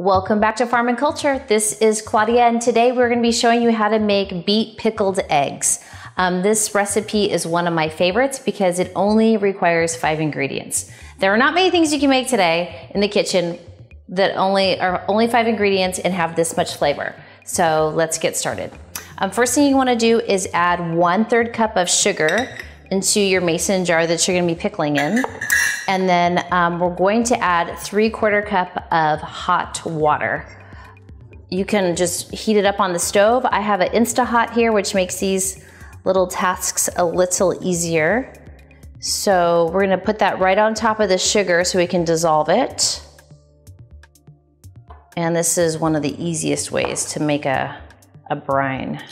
Welcome back to Farm and Culture. This is Claudia, and today we're going to be showing you how to make beet pickled eggs. Um, this recipe is one of my favorites because it only requires five ingredients. There are not many things you can make today in the kitchen that only are only five ingredients and have this much flavor. So let's get started. Um, first thing you want to do is add one third cup of sugar into your mason jar that you're going to be pickling in. And then um, we're going to add three quarter cup of hot water. You can just heat it up on the stove. I have an Insta-Hot here, which makes these little tasks a little easier. So we're gonna put that right on top of the sugar so we can dissolve it. And this is one of the easiest ways to make a, a brine.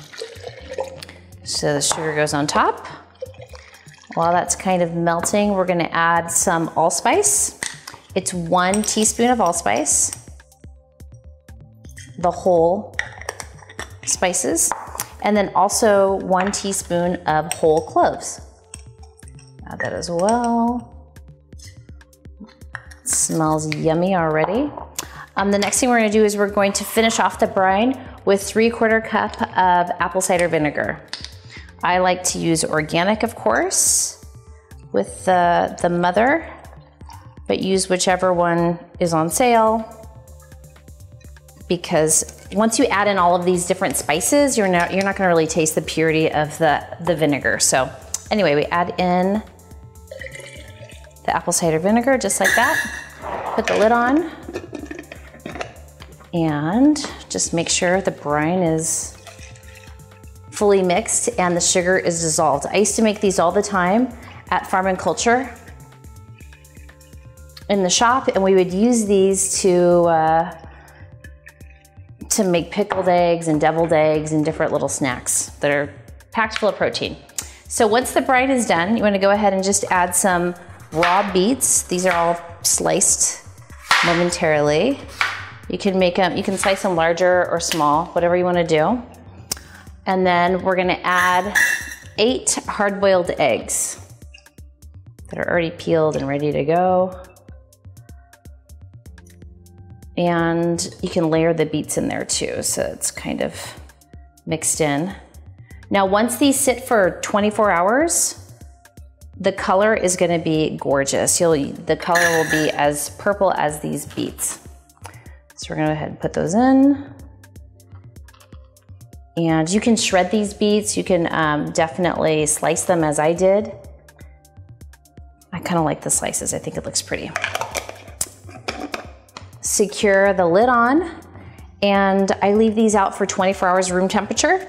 So the sugar goes on top. While that's kind of melting, we're gonna add some allspice. It's one teaspoon of allspice, the whole spices, and then also one teaspoon of whole cloves. Add that as well. It smells yummy already. Um, the next thing we're gonna do is we're going to finish off the brine with three quarter cup of apple cider vinegar. I like to use organic, of course, with the, the mother, but use whichever one is on sale because once you add in all of these different spices, you're not, you're not gonna really taste the purity of the, the vinegar. So anyway, we add in the apple cider vinegar just like that. Put the lid on and just make sure the brine is fully mixed and the sugar is dissolved. I used to make these all the time at Farm and Culture in the shop and we would use these to uh, to make pickled eggs and deviled eggs and different little snacks that are packed full of protein. So once the brine is done, you wanna go ahead and just add some raw beets. These are all sliced momentarily. You can make them, you can slice them larger or small, whatever you wanna do. And then we're gonna add eight hard-boiled eggs that are already peeled and ready to go. And you can layer the beets in there too, so it's kind of mixed in. Now, once these sit for 24 hours, the color is gonna be gorgeous. You'll, the color will be as purple as these beets. So we're gonna go ahead and put those in. And you can shred these beets. You can um, definitely slice them as I did. I kind of like the slices. I think it looks pretty. Secure the lid on and I leave these out for 24 hours room temperature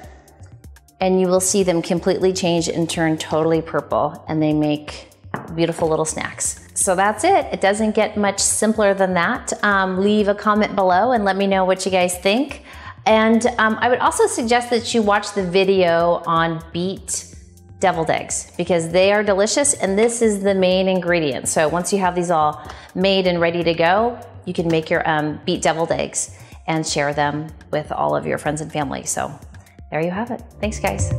and you will see them completely change and turn totally purple and they make beautiful little snacks. So that's it. It doesn't get much simpler than that. Um, leave a comment below and let me know what you guys think. And um, I would also suggest that you watch the video on beet deviled eggs because they are delicious and this is the main ingredient. So once you have these all made and ready to go, you can make your um, beet deviled eggs and share them with all of your friends and family. So there you have it. Thanks guys.